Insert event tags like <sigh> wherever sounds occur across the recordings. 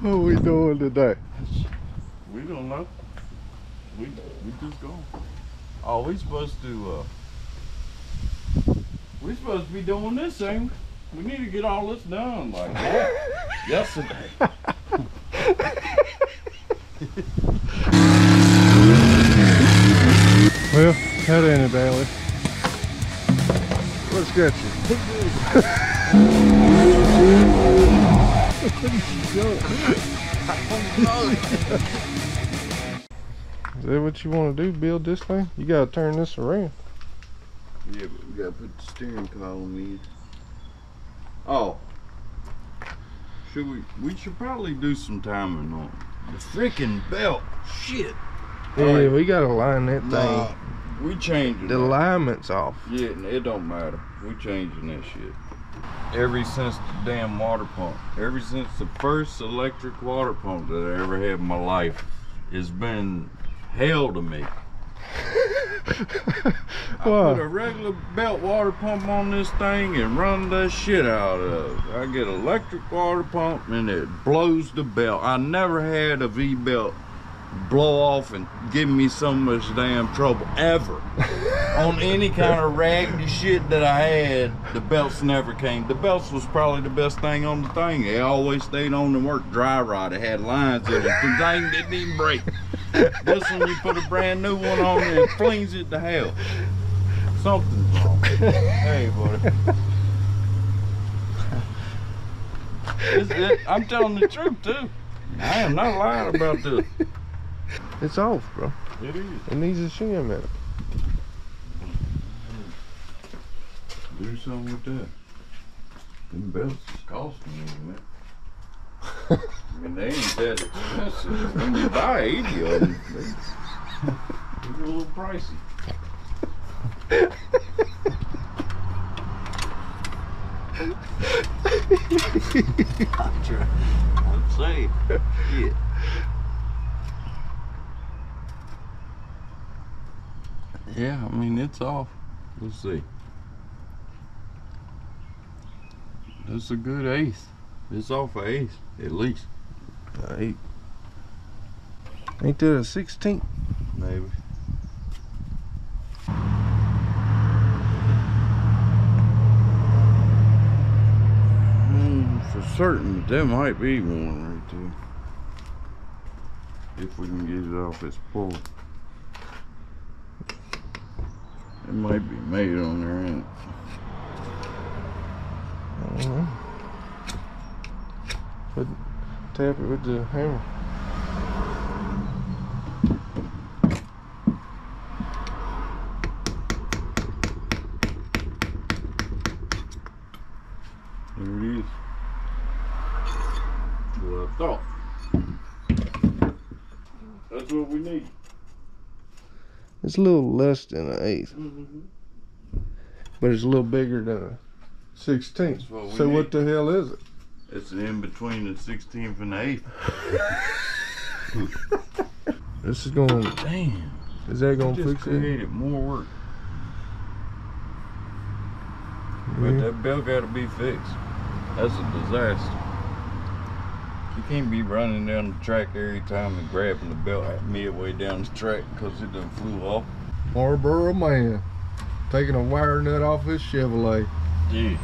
<laughs> What are we doing today? We don't know. We we just go. Oh, we supposed to uh we supposed to be doing this thing. We need to get all this done like <laughs> yesterday. Well, that ain't it, Bailey. Let's get you? <laughs> <laughs> Is that what you want to do? Build this thing? You gotta turn this around. Yeah, but we gotta put the steering column in. Oh. Should we we should probably do some timing on the freaking belt. Shit. Yeah, Alright. we gotta line that thing. Nah, we changing The alignment's off. Yeah, it don't matter. We changing that shit. Ever since the damn water pump, ever since the first electric water pump that I ever had in my life, it's been hell to me. <laughs> I Why? put a regular belt water pump on this thing and run the shit out of it. I get electric water pump and it blows the belt. I never had a V belt blow off and give me so much damn trouble ever. <laughs> on any kind of raggedy shit that I had, the belts never came. The belts was probably the best thing on the thing. They always stayed on and worked dry rod. It had lines in it. The <laughs> thing didn't even break. This one, you put a brand new one on and it flings it to hell. Something's wrong. hey, buddy. It- I'm telling the truth, too. I am not lying about this. It's off, bro. It is. It needs a shim in it. Do something with that. Them belts is costing me, man. <laughs> I mean, they ain't that expensive. When you buy 80 of them, they, they're a little pricey. <laughs> I'm trying. I'm saying. Yeah. Yeah, I mean, it's off. Let's see. That's a good eighth. It's off a eighth, at least. Eight. Ain't that a 16? Maybe. Mm, for certain, there might be one right there. If we can get it off its pull. It might be made on there, ain't it? I don't know. But tap it with the hammer. There it is. That's what I thought. That's what we need. It's a little less than an eighth, mm-hmm. but it's a little bigger than a 16th. What So what the hell is it? It's in between the 16th and the 8th. <laughs> This is going. Damn. Is that going to fix it? created more work. But that belt got to be fixed. That's a disaster. You can't be running down the track every time and grabbing the belt at midway down the track because it done flew off. Marlboro man taking a wire nut off his Chevrolet. Yeah.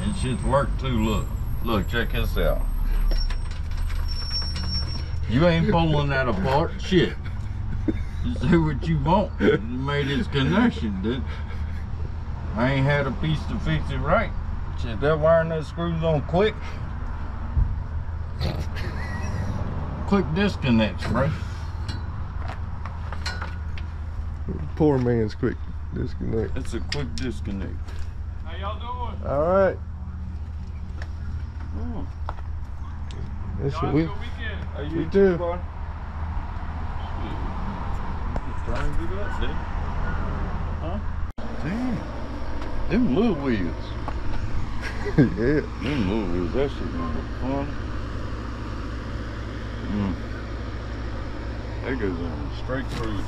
And shit's worked too. Look. Look, check this out. You ain't pulling that apart. Shit. Just do what you want. You made its connection, dude. I ain't had a piece to fix it right. Shit, that wire nut screws on quick. Quick disconnects, bro. Poor man's quick disconnect. It's a quick disconnect. How y'all doing? All right. Oh, This Y'all have a we. good weekend. How You too. bud? Try and get up, dude. Huh? Damn. Them little wheels. <laughs> yeah. Them little wheels, that shit gonna be fun. Mm. That goes on straight cruise.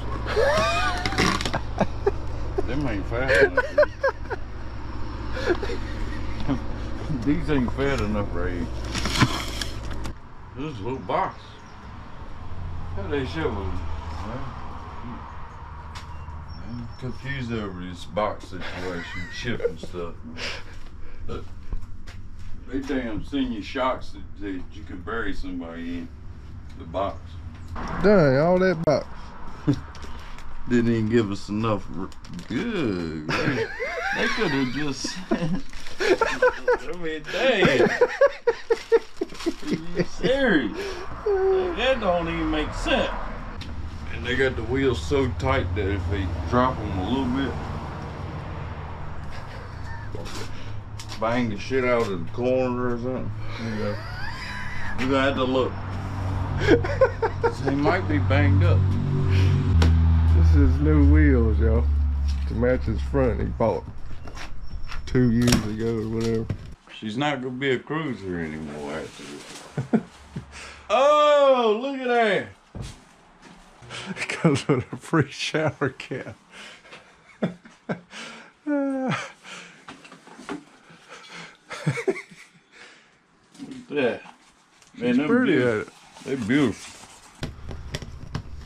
<laughs> Them ain't fast enough. <laughs> These ain't fat enough for age. This is a little box. How they them? Well, I'm confused over this box situation, shipping stuff. But they damn send you shocks that, that you can bury somebody in the box. Dang, all that box. <laughs> Didn't even give us enough. r- Good. <laughs> They, they could have just. <laughs> I mean, damn. Are you serious? Like, that don't even make sense. And they got the wheels so tight that if they drop them a little bit, bang the shit out of the corner or something. You know, you gonna have to look. They might be banged up. This is new wheels, y'all. To match his front he bought two years ago or whatever. She's not gonna be a cruiser anymore after this. <laughs> oh, look at that! It comes with a free shower cap. Look at that. Man, It's pretty at it. They're beautiful.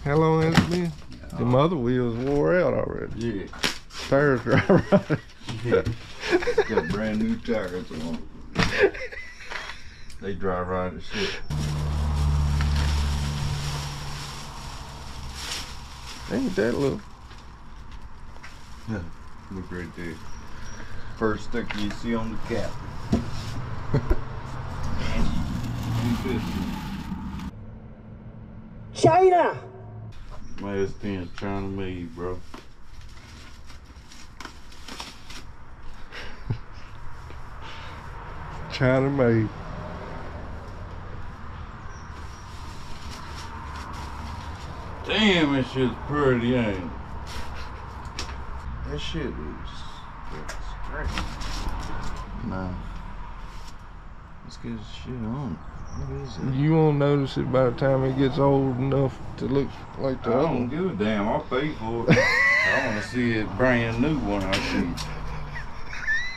How long has it been? The mother wheels wore out already. Yeah. Tires dry rotted. Yeah. It's <laughs> got brand new tires on them. They drive right as shit. Ain't that little? Look right there. First sticker you see on the cap. <laughs> China! Last 10 China made, bro. China made. Damn, that shit's pretty, ain't it? That shit is it's great. Nah. Let's get this shit on. What is it? You won't notice it by the time it gets old enough to look like I the other don't give a damn. I'll pay for it. <laughs> I want to see it brand new when I see it.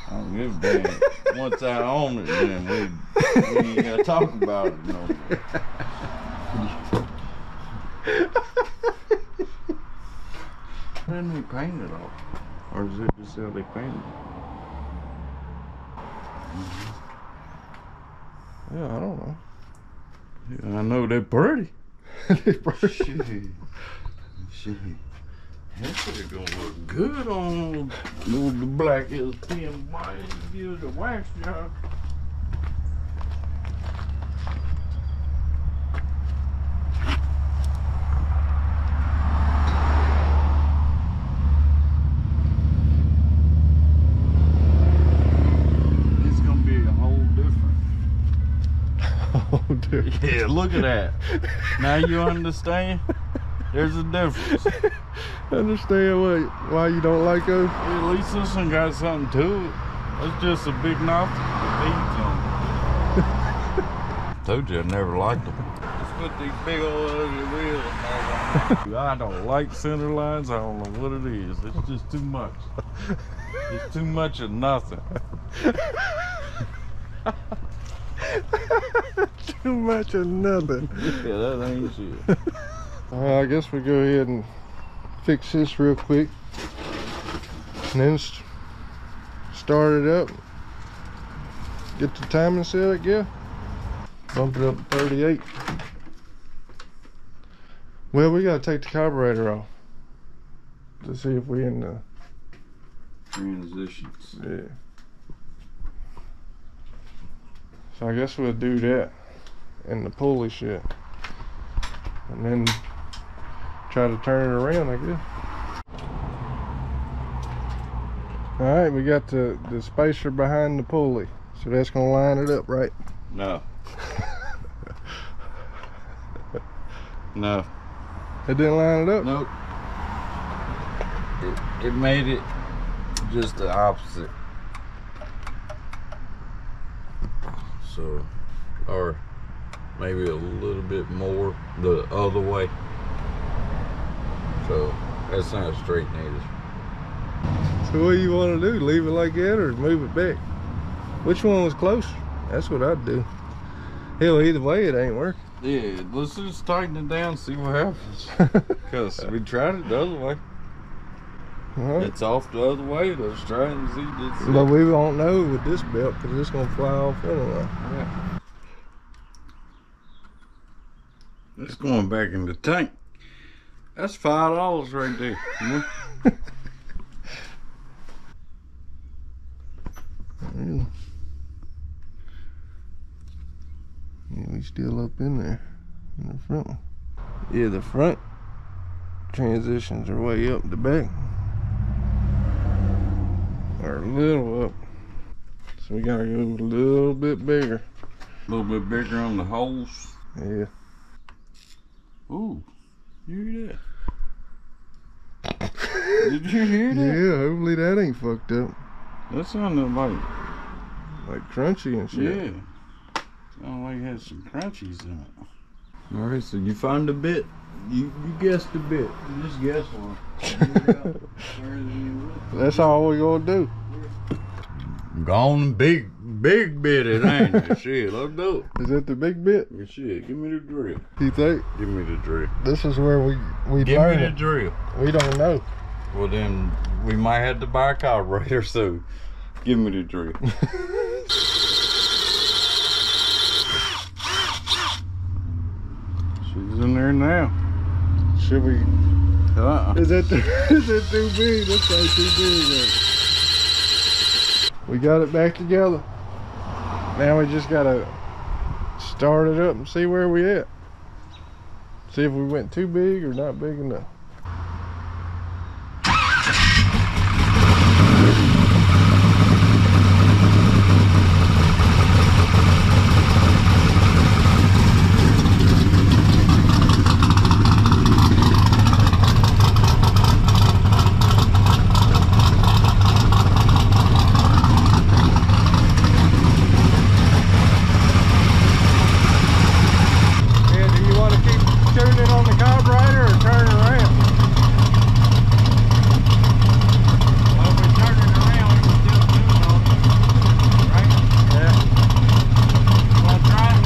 I don't give a damn. Once I own it, then we, we ain't gotta talk about it no more. When we paint it off? Or is it just how they paint it? Yeah, I don't know. Yeah, I know they're pretty. <laughs> They pretty. Shit. Shit. That shit gonna look good on the black is thin white. Give it a wax job. It's gonna be a whole different. Oh, dude. Yeah, look at that. Now you understand? There's a difference. Understand what, why you don't like us? At least this one got something to it. It's just a big mouth with beads on it. <laughs> Told you I never liked them. Just put these big old ugly wheels on. I don't like center lines. I don't know what it is. It's just too much. It's too much of nothing. <laughs> Too much of nothing. <laughs> Yeah, that ain't shit. Uh, I guess we go ahead and fix this real quick. And then s- start it up. Get the timing set, yeah. Bump it up to 38. Well, we gotta take the carburetor off to see if we in the Transitions. yeah. So I guess we'll do that and the pulley shit, and then try to turn it around. I guess. All right, we got the the spacer behind the pulley, so that's gonna line it up right. No. <laughs> No. It didn't line it up. Nope. It, it made it just the opposite. So, or maybe a little bit more the other way. So, that's not straight neither. So what do you want to do? Leave it like that or move it back? Which one was closer? That's what I'd do. Hell, either way, it ain't working. Yeah, let's just tighten it down, see what happens. <laughs> Cause we tried it the other way. Alright. It's off the other way. Let's try it and see. Let's see. But we won't know with this belt because it's gonna fly off anyway. It's going back in the tank. That's five dollars right there. <laughs> Yeah. We still up in there in the front one. Yeah, the front transitions are way up. The back are a little up. So we gotta go a little bit bigger. A little bit bigger on the holes. Yeah. Ooh, you hear that? <laughs> Did you hear that? Yeah, hopefully that ain't fucked up. That sounded like Like crunchy and shit. yeah. Sounded like it had some crunchies in it. All right, so you found a bit. You you guessed a bit. You just guess one. <laughs> That's all we gonna do. Gone big, big bit it ain't it? Shit, do it. Is that the big bit? Shit, give me the drill. You think? Give me the drill. This is where we we Give learn me the it. drill. We don't know. Well, then we might have to buy a carburetor, so give me the drill. <laughs> She's in there now. Should we? Uh-uh. Is that too, <laughs> is that too big? That's like too big. man. We got it back together. Now we just gotta start it up and see where we at. See if we went too big or not big enough. Yeah, do you want to keep tuning on the carburetor or turn it around? Well, if we turn it around, we can still do it on it. Right? Yeah. You want to try it?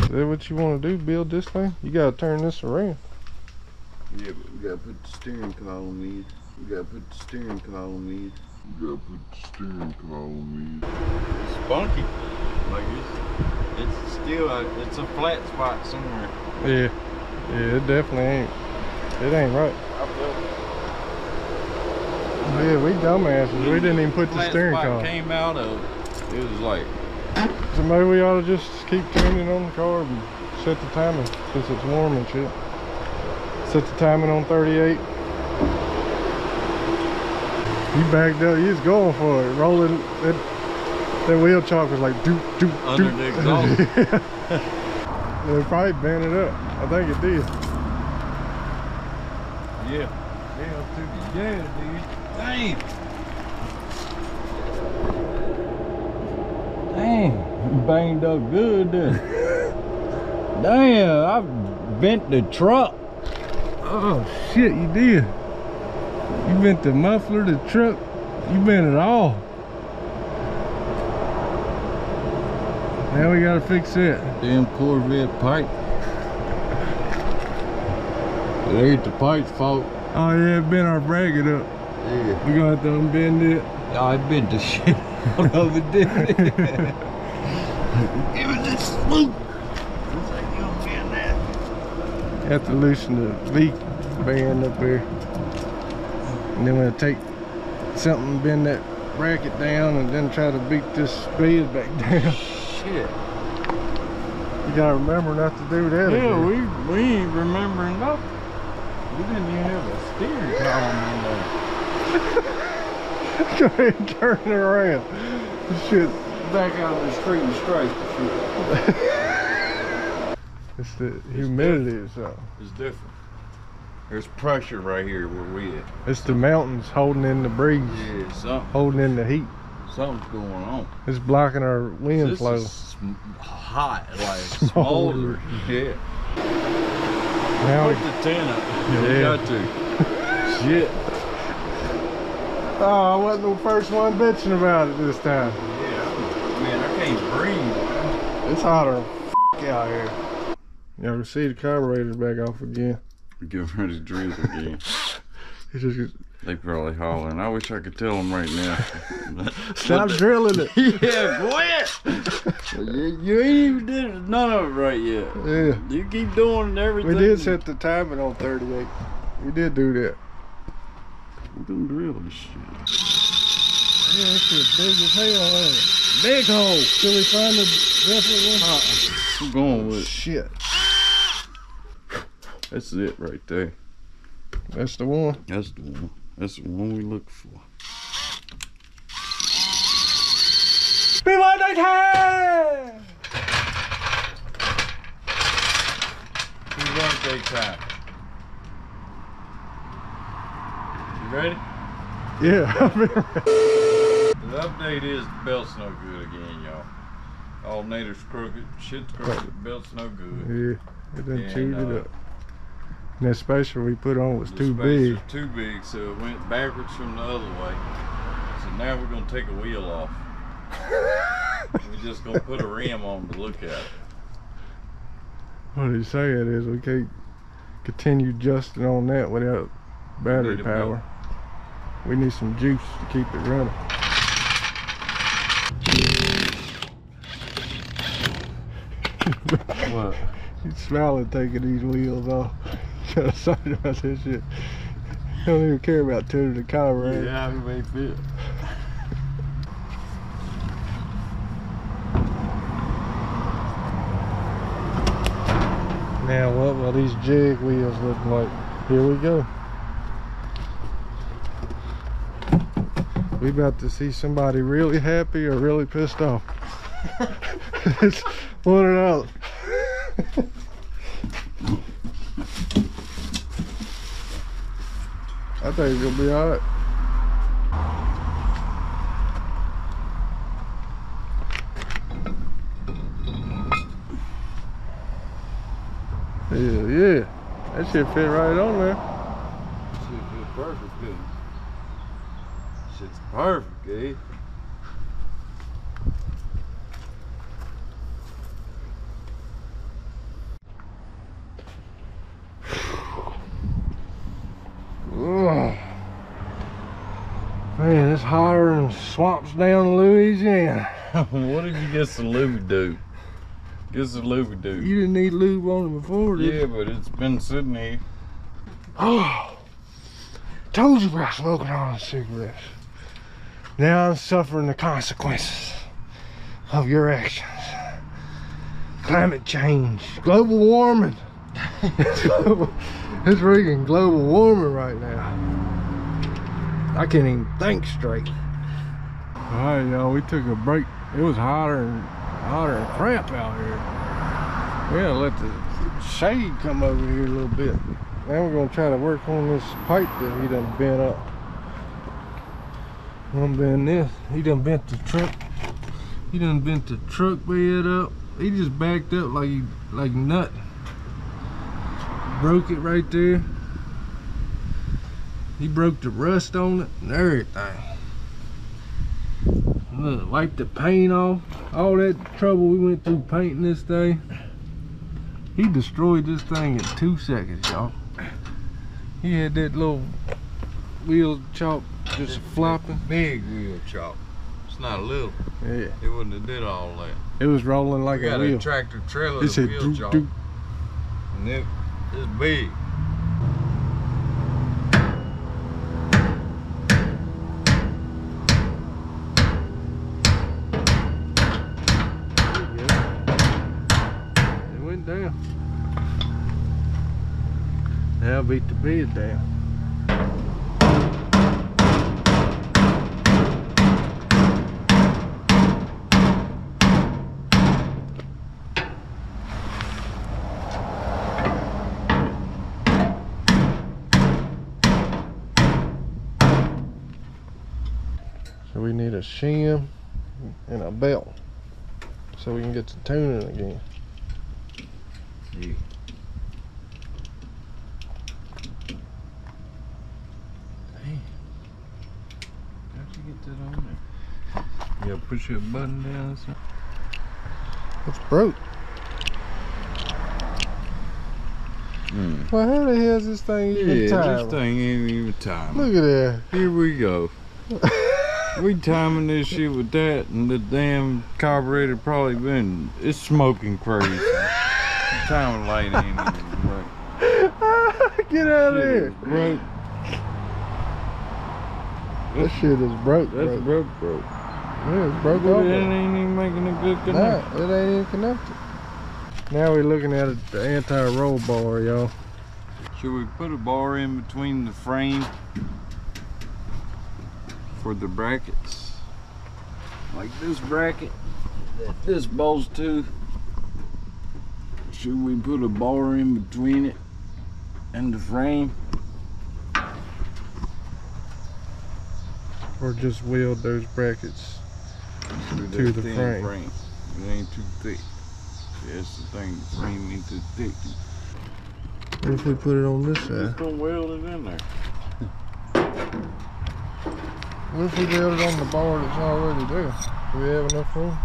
Is that what you want to do? Build this thing? You gotta turn this around. Yeah, but we gotta put the steering column in. We gotta put the steering column in. We gotta put the steering column in. It's funky. Like it's, it's still a, it's a flat spot somewhere. Yeah. Yeah, it definitely ain't. It ain't right. I feel Yeah, we dumbasses. We didn't even put the steering column. came out of. It was like So maybe we ought to just keep tuning on the car and set the timing since it's warm and shit. Set the timing on 38. You backed up, you was going for it. Rolling that that wheel chalk was like doop doop Under doop. the exhaust. <laughs> yeah. It probably bent it up. I think it did. yeah. Hell to the yeah, dude. Damn. Damn, banged up good there. <laughs> Damn, I bent the truck. Oh shit, you did. You bent the muffler, the truck, you bent it all. Now we gotta fix it. Damn Corvette pipe. It ain't the pipe's fault. Oh yeah, it bent our bracket up. Yeah. We gonna have to unbend it. I bent the shit <laughs> out of it, it? Give <laughs> it this swoop. Have to loosen the V band up here. And then we'll take something, bend that bracket down, and then try to beat this bed back <laughs> down. Shit. You gotta remember not to do that. Yeah, again. we we ain't remembering nothing. We didn't even have a steering column in there. <laughs> Go ahead and turn it around. Shit. Back out of the street and straight. <laughs> It's the humidity, so. It's different. There's pressure right here where we at. It's the mountains holding in the breeze, Yeah, something holding in the heat. something's going on. It's blocking our wind This flow. is hot, like <laughs> Smolder. Yeah. Now, Put the tent up. Yeah. We got to. Shit. <laughs> oh, I wasn't the first one bitching about it this time. Yeah. Man, I can't breathe. Man. It's hotter than f- out here. You ever see the carburetor's back off again? Get ready to drill again. <laughs> It's just They probably hollering. I wish I could tell them right now. <laughs> stop drilling it. <laughs> yeah, quit. you, you ain't even did none of it right yet. Yeah, You keep doing everything. we did set the timing on 38. We did do that. We're gonna drill this shit. Yeah, that shit big as hell, ain't it? Big hole. Till we find the different one? I'm going with. Shit, That's it right there. that's the one. That's the one. That's the one we look for. Be my time! Who's birthday time? You ready? Yeah, <laughs> The update is the belt's no good again, y'all. Alternator's crooked, shit's crooked, belt's no good. yeah, it done And, chewed uh, it up. And that spacer we put on was too big. Too big, so it went backwards from the other way. So now we're gonna take a wheel off. <laughs> we're just gonna put a rim on to look at it. What he's saying is we can't continue adjusting on that without battery a power. We need some juice to keep it running. What? <laughs> He's smiling taking these wheels off. Got excited about this shit. He don't even care about tuning the car right. Yeah, fit. Now what will these jig wheels look like? Here we go. We about to see somebody really happy or really pissed off. <laughs> it's one or the other. <laughs> I think it's gonna be alright. Yeah, yeah. That shit fit right on there. Shit fit perfect, good. Shit's perfect, eh? Ugh. Man, it's hotter than swamps down in Louisiana. <laughs> what did you get some lube do? Get some lube do. You didn't need lube on it before, did Yeah, you? but it's been sitting here. Oh, told you about smoking all the cigarettes. Now I'm suffering the consequences of your actions. Climate change, global warming. <laughs> it's, global, it's freaking global warming right now. I can't even think straight. All right, y'all, we took a break. It was hotter and hotter than crap out here. We gotta let the shade come over here a little bit. Now we're gonna try to work on this pipe that he done bent up. I'm bend this. He done bent the truck. He done bent the truck bed up. He just backed up like he like nut. Broke it right there. He broke the rust on it and everything. Look, wiped the paint off. All that trouble we went through painting this thing. He destroyed this thing in two seconds, y'all. He had that little wheel chop just flopping. Big wheel chop. It's not a little. Yeah, It wouldn't have did all that. it was rolling like we a got wheel. a tractor trailer It to said wheel chop. And it, It's big. There you go. It went down. So we need a shim and a belt so we can get to tuning again. Yeah. Hey, how'd you get that on there? Yeah, push your button down or something. It's broke. Hmm. Well, how the hell is this thing even Yeah, timed? this thing ain't even time. Look at that. Here we go. <laughs> we timing this shit with that, and the damn carburetor probably been it's smoking crazy. <laughs> Timing light ain't even right. <laughs> Get out of Shit here. is broke. That shit is broke, That's bro. broke, broke. Yeah, it's broke it ain't even making a good Nah, connection. it ain't even connected. Now we're looking at it, the anti-roll bar, y'all. Should we put a bar in between the frame for the brackets? Like this bracket that this bolts to. Should we put a bar in between it and the frame? Or just weld those brackets. With To the thin frame. It ain't too thick. That's the thing, the frame ain't too thick. What if we put it on this Just side? gonna weld it in there. What if we weld it on the bar that's already there? Do we have enough room?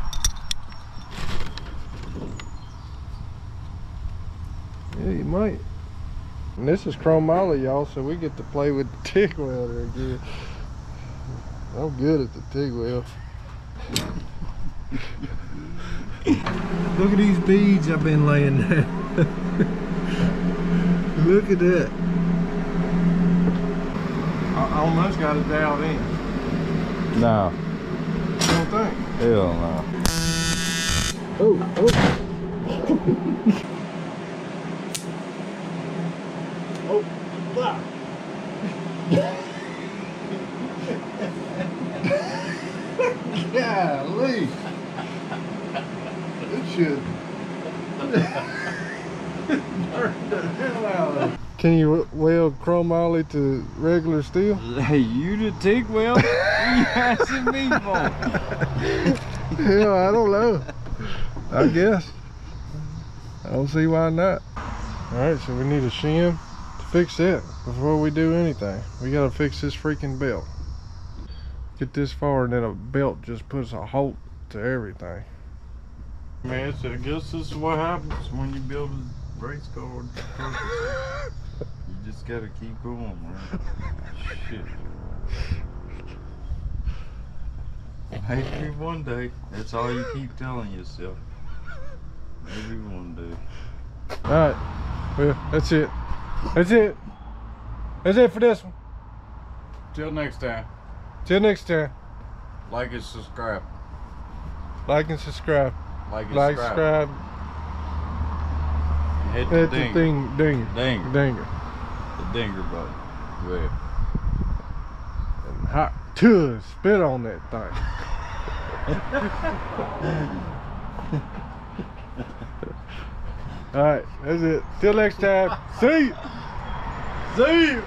Yeah, you might. And this is chromoly, y'all, so we get to play with the <laughs> TIG welder again. I'm good at the TIG weld. Look at these beads I've been laying down. Look at that. I I almost got it dialed in. No, You don't think? hell no. Oh, oh. <laughs> oh, wow. <laughs> Golly. It should. Burn the hell out of it. Can you weld chromoly to regular steel? Hey, you the TIG weld? <laughs> you asking me for? Hell, I don't know. I guess. I don't see why not. Alright, so we need a shim to fix it before we do anything. We gotta fix this freaking belt. Get this far and then a belt just puts a halt to everything. Man, it's- I guess this is what happens when you build a race car. <laughs> with purpose. you just gotta keep going, man. Shit. Maybe one day. That's all you keep telling yourself. Maybe one day. Alright. Well, that's it. That's it. That's it for this one. Till next time. Till next time. Like and subscribe. Like and subscribe. Like and Like, subscribe. subscribe, Hit the hit the ding. thing, dinger. Dinger. Dinger. The dinger button. Go. And hot to spit on that thing. <laughs> All right, that's it. Till next time. See you. See you.